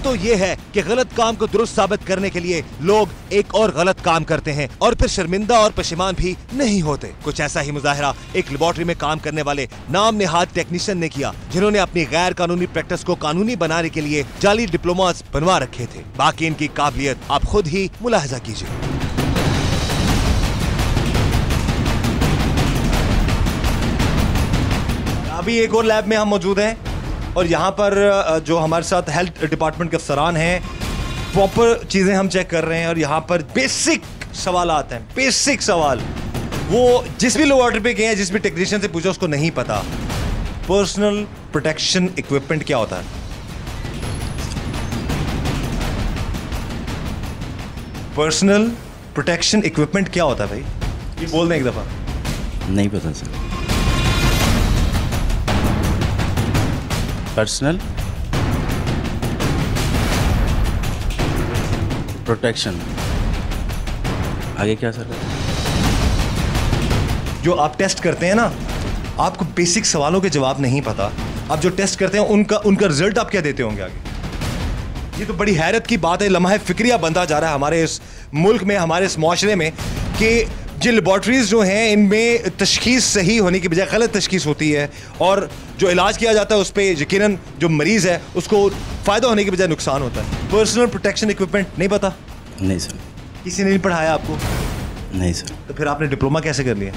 तो ये है कि गलत काम को दुरुस्त साबित करने के लिए लोग एक और गलत काम करते हैं और फिर शर्मिंदा और पशेमान भी नहीं होते। कुछ ऐसा ही मुजाहरा एक लेबोरेटरी में काम करने वाले नाम नेहाद टेक्नीशियन ने किया, जिन्होंने अपनी गैर कानूनी प्रैक्टिस को कानूनी बनाने के लिए जाली डिप्लोमा बनवा रखे थे। बाकी इनकी काबिलियत आप खुद ही मुलाहजा कीजिए। अभी एक और लैब में हम मौजूद हैं। और यहाँ पर जो हमारे साथ हेल्थ डिपार्टमेंट के अफसरान हैं प्रॉपर चीज़ें हम चेक कर रहे हैं और यहाँ पर बेसिक सवाल आते हैं बेसिक सवाल। वो जिस भी लो ऑर्डर पे गए हैं, जिस भी टेक्नीशियन से पूछा, उसको नहीं पता। पर्सनल प्रोटेक्शन इक्विपमेंट क्या होता है? पर्सनल प्रोटेक्शन इक्विपमेंट क्या होता है भाई? ये बोल दें एक दफ़ा। नहीं पता सर पर्सनल प्रोटेक्शन आगे क्या सर? जो आप टेस्ट करते हैं ना, आपको बेसिक सवालों के जवाब नहीं पता। आप जो टेस्ट करते हैं, उनका उनका रिज़ल्ट आप क्या देते होंगे आगे? ये तो बड़ी हैरत की बात है लम्हा फिक्रिया बनता जा रहा है हमारे इस मुल्क में, हमारे इस माशरे में, कि जिन लेबॉर्ट्रीज जो हैं इनमें तशखीस सही होने की बजाय गलत तशखीस होती है और जो इलाज किया जाता है उस पर यकीन जो मरीज़ है उसको फ़ायदा होने की बजाय नुकसान होता है। पर्सनल प्रोटेक्शन इक्विपमेंट नहीं पता? नहीं सर किसी ने नहीं पढ़ाया आपको? नहीं सर तो फिर आपने डिप्लोमा कैसे कर लिया?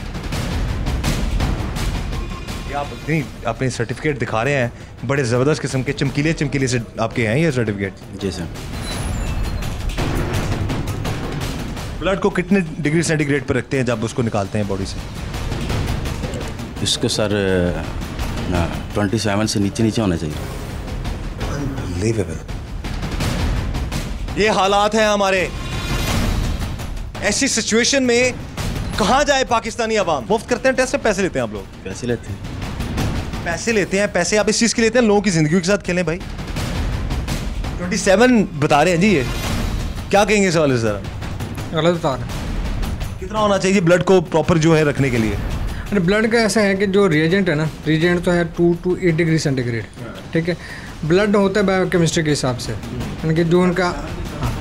आप इतनी अपनी सर्टिफिकेट दिखा रहे हैं बड़े ज़बरदस्त किस्म के चमकीले चमकीले से आपके हैं ये सर्टिफिकेट जी सर ब्लड को कितने डिग्री सेंटीग्रेड पर रखते हैं जब उसको निकालते हैं बॉडी से? इसको सर ट्वेंटी सेवन से नीचे नीचे होना चाहिए। ये हालात हैं हमारे। ऐसी सिचुएशन में कहाँ जाए पाकिस्तानी अवाम मुफ़्त करते हैं टेस्ट पैसे लेते हैं आप लोग? पैसे लेते हैं। पैसे लेते हैं पैसे आप इस चीज़ के लेते हैं लोगों की ज़िंदगी के साथ खेलें भाई। 27 बता रहे हैं जी ये। क्या कहेंगे इस वाले सर गलत बता रहे हैं। कितना होना चाहिए ब्लड को प्रॉपर जो है रखने के लिए? अरे ब्लड का ऐसा है कि जो रिएजेंट है ना रिएजेंट तो है two to eight degree centigrade ठीक है? ब्लड होता है बायोकेमिस्ट्री के हिसाब से यानी कि जो उनका हाँ,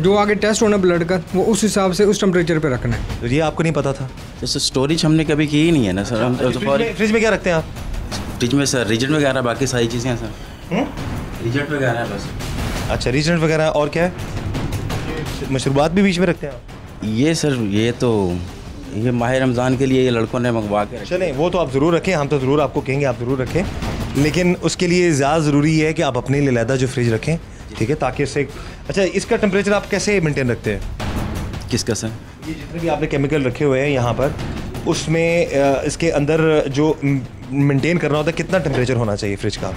जो आगे टेस्ट होना ब्लड का वो उस हिसाब से उस टेम्परेचर पे रखना है। तो ये आपको नहीं पता था? जैसे स्टोरेज हमने कभी की ही नहीं है ना सर? हम तो फ्रिज में, क्या रखते हैं आप? फ्रिज में सर रिज़ल्ट वगैरह बाकी सारी चीज़ें हैं सर। रिज़ल्ट वगैरह है बस। अच्छा रीजनेंट वगैरह और क्या है? मशरूबात भी बीच में रखते हैं आप? ये सर ये तो ये माह रमज़ान के लिए ये लड़कों ने मंगवा के चलें वो तो आप ज़रूर रखें हम तो ज़रूर आपको कहेंगे आप ज़रूर रखें। लेकिन उसके लिए ज़्यादा ज़रूरी है कि आप अपने लिए लहदा जो फ्रिज रखें ठीक है ताकि इससे अच्छा इसका टेम्परेचर आप कैसे मेंटेन रखते हैं? किसका सर? ये जितने भी आपने केमिकल रखे हुए हैं यहाँ पर उसमें इसके अंदर जो मेंटेन करना होता है कितना टेम्परेचर होना चाहिए फ्रिज का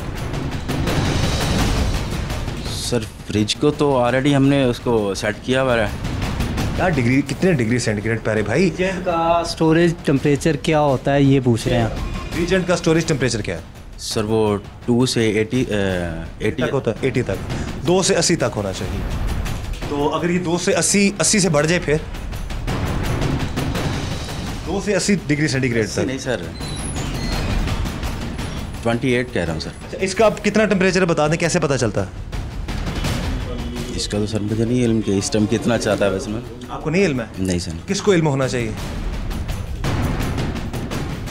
फ्रिज को तो ऑलरेडी हमने उसको सेट किया हुआ है। क्या डिग्री कितने डिग्री सेंटीग्रेड प्यारे भाई? रीजेंट का स्टोरेज टेम्परेचर क्या होता है ये पूछ रहे हैं। आप रीजेंट का स्टोरेज टेम्परेचर क्या है? सर वो टू से एटी एटी तक होता है एटी तक। दो से अस्सी तक होना चाहिए। तो अगर ये दो से अस्सी अस्सी से बढ़ जाए फिर? दो से अस्सी डिग्री सेंटीग्रेड तक। नहीं सर ट्वेंटी एट कह रहा हूँ सर अच्छा, इसका आप कितना टेम्परेचर बता दें कैसे पता चलता है? इसका तो सर मुझे नहीं इल्म कि इस टाइम कितना चाहता है वैसे में। आपको नहीं इल्म है? नहीं सर। किसको इल्म होना चाहिए?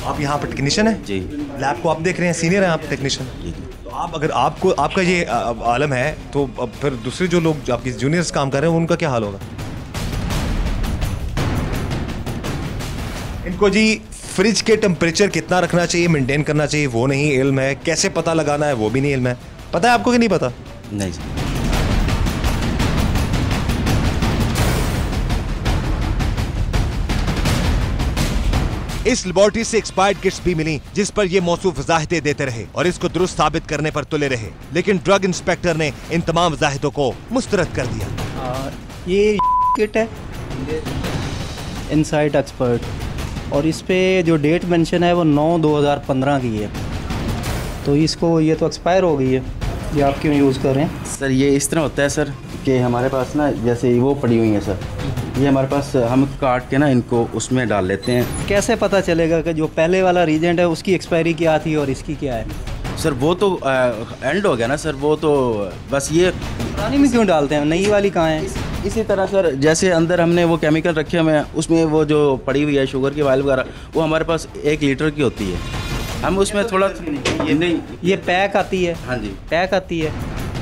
आप यहाँ पर टेक्नीशियन है? जी। लैब को आप देख रहे हैं सीनियर हैं आप टेक्नीशियन जी। तो आप अगर आपको आपका ये आलम है तो अब फिर दूसरे जो लोग आपके जूनियर्स काम कर रहे हैं उनका क्या हाल होगा? इनको जी फ्रिज के टेम्परेचर कितना रखना चाहिए मेंटेन करना चाहिए वो नहीं इल्म है। कैसे पता लगाना है वो भी नहीं इल्म है। पता है आपको कि नहीं पता? नहीं इस लेबोरेटरी से एक्सपायर्ड किट्स भी मिली जिस पर ये मौसू वजाहतें देते रहे और इसको दुरुस्त साबित करने पर तुले रहे। लेकिन ड्रग इंस्पेक्टर ने इन तमाम वजाहतों को मुस्तरद कर दिया। ये किट है। इनसाइट एक्सपर्ट और इस पे जो डेट मेंशन है वो 9 2015 की है। तो इसको ये तो एक्सपायर हो गई है। ये आप क्यों यूज़ कर रहे हैं? सर ये इस तरह होता है सर कि हमारे पास ना जैसे वो पड़ी हुई है सर। ये हमारे पास हम काट के ना इनको उसमें डाल लेते हैं। कैसे पता चलेगा कि जो पहले वाला रीजेंट है उसकी एक्सपायरी क्या थी और इसकी क्या है? सर वो तो आ, एंड हो गया ना सर वो तो बस ये पुरानी में क्यों डालते हैं? नई वाली कहाँ है? इसी तरह सर जैसे अंदर हमने वो केमिकल रखे हुए हैं उसमें वो जो पड़ी हुई है शुगर की वाइल वगैरह वो हमारे पास एक लीटर की होती है। हम उसमें तो थोड़ा ये नहीं। ये पैक आती है। हाँ जी। पैक आती है।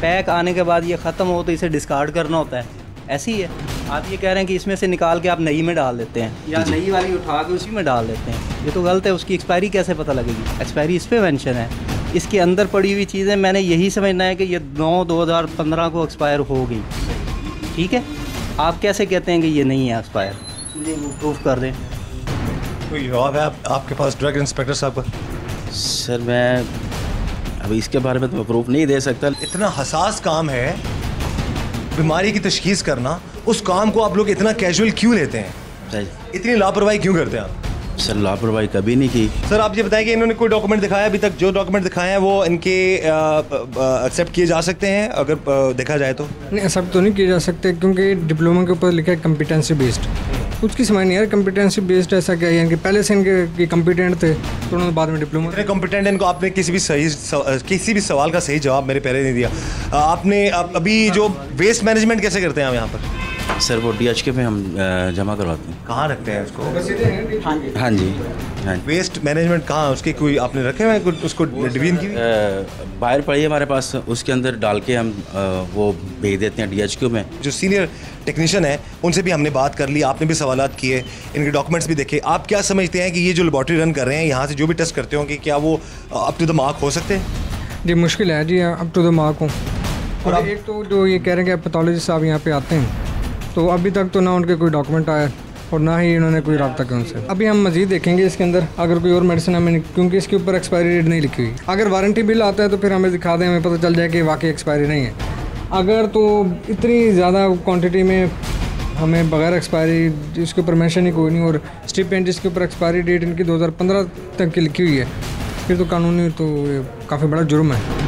पैक आने के बाद ये ख़त्म हो तो इसे डिस्कार्ड करना होता है। ऐसी ही है। आप ये कह रहे हैं कि इसमें से निकाल के आप नई में डाल देते हैं। या नई वाली उठा के उसी में डाल देते हैं। ये तो गलत है उसकी एक्सपायरी कैसे पता लगेगी? एक्सपायरी इस पर मैंशन है। इसके अंदर पड़ी हुई चीज़ें मैंने यही समझना है कि ये नौ दो हज़ार पंद्रह को एक्सपायर हो गई। ठीक है? आप कैसे कहते हैं कि ये नहीं है एक्सपायर मुझे वो प्रूफ कर दें। कोई जवाब है आप, आपके पास ड्रग इंस्पेक्टर साहब का? सर मैं अभी इसके बारे में तो प्रूफ नहीं दे सकता। इतना हसास काम है बीमारी की तशखीस करना उस काम को आप लोग इतना कैजुअल क्यों लेते हैं? सर इतनी लापरवाही क्यों करते हैं आप? सर लापरवाही कभी नहीं की। सर आप ये बताएँ कि इन्होंने कोई डॉक्यूमेंट दिखाया? अभी तक जो डॉक्यूमेंट दिखाए हैं वो इनके एक्सेप्ट किए जा सकते हैं अगर देखा जाए तो? नहीं ऐसा तो नहीं किए जा सकते क्योंकि डिप्लोमा के ऊपर लिखा है कम्पिटेंसी बेस्ड कुछ की समझ नहीं यार कम्पिटेंसी बेस्ड ऐसा क्या है? पहले से इनके कम्पिटेंट थे तो उन्होंने बाद में डिप्लोमा इतने कॉम्पिटेंट इनको आपने किसी भी सही किसी भी सवाल का सही जवाब मेरे पहले नहीं दिया। आपने आप अभी जो वेस्ट मैनेजमेंट कैसे करते हैं हम यहाँ पर? सर वो डी एच के में हम जमा करवाते हैं। कहाँ रखते हैं उसको? हाँ जी। हाँ जी वेस्ट मैनेजमेंट कहाँ? उसके कोई आपने रखे हुए हैं कुछ उसको डिवीज़न की? बाहर पड़ी है हमारे पास उसके अंदर डाल के हम वो भेज देते हैं डी में। जो सीनियर टेक्नीशियन है उनसे भी हमने बात कर ली आपने भी सवाल किए इनके डॉक्यूमेंट्स भी देखे। आप क्या समझते हैं कि ये जो लेबॉर्ट्री रन कर रहे हैं यहाँ से जो भी टेस्ट करते होंगे क्या वो अप टू द मार्क हो सकते हैं? जी मुश्किल है जी अप टू द मार्क हूँ। और एक तो जो ये कह रहे हैं कि पैथोलॉजिस्ट साहब यहाँ पे आते हैं। तो अभी तक तो ना उनके कोई डॉक्यूमेंट आया और ना ही इन्होंने कोई रबता किया उनसे। अभी हम मजीद देखेंगे इसके अंदर, अगर कोई और मेडिसिन हमें क्योंकि इसके ऊपर एक्सपायरी डेट नहीं लिखी हुई। अगर वारंटी बिल आता है तो फिर हमें दिखा दें, हमें पता चल जाए कि वाकई एक्सपायरी नहीं है। अगर तो इतनी ज़्यादा क्वान्टिटी में हमें बगैर एक्सपायरी इसके ऊपर मेंशन ही कोई नहीं, और स्ट्रिप एंड जिसके ऊपर एक्सपायरी डेट इनकी 2015 तक की लिखी हुई है, फिर तो कानूनी तो काफ़ी बड़ा जुर्म है।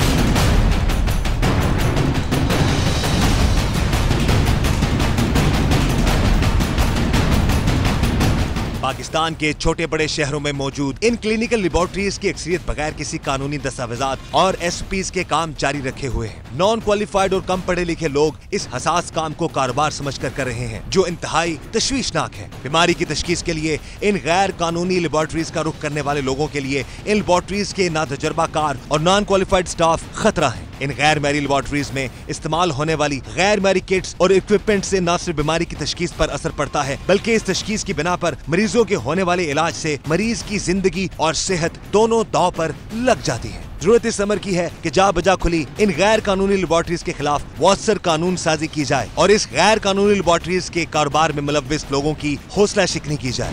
पाकिस्तान के छोटे बड़े शहरों में मौजूद। इन क्लिनिकल लेबोरेटरीज की अक्सरियत बगैर किसी कानूनी दस्तावेजात और एस के काम जारी रखे हुए हैं। नॉन क्वालिफाइड और कम पढ़े लिखे लोग इस हसास काम को कारोबार समझकर कर कर रहे हैं, जो इंतहाई तशवीशनाक है। बीमारी की तशखीस के लिए इन गैर कानूनी लेबोरेटरीज का रुख करने वाले लोगों के लिए इन लेबोरेटरीज के ना तजर्बाकार और नॉन क्वालिफाइड स्टाफ खतरा है। इन गैर मैरी लेबोरेटरीज में इस्तेमाल होने वाली गैर मैरी किट्स और इक्विपमेंट से न सिर्फ़ बीमारी की तशखीस पर असर पड़ता है, बल्कि इस तशखीस की बिना पर मरीजों के होने वाले इलाज से मरीज़ की ज़िंदगी और सेहत दोनों दाव पर लग जाती है। ज़रूरत इस अमर की है कि जा बजा खुली इन गैर कानूनी लेबोरेटरीज के खिलाफ वॉसर कानून साजी की जाए और इस गैर कानूनी लेबोरेटरीज के कारोबार में मुलविस लोगों की हौसला शिकनी की जाए।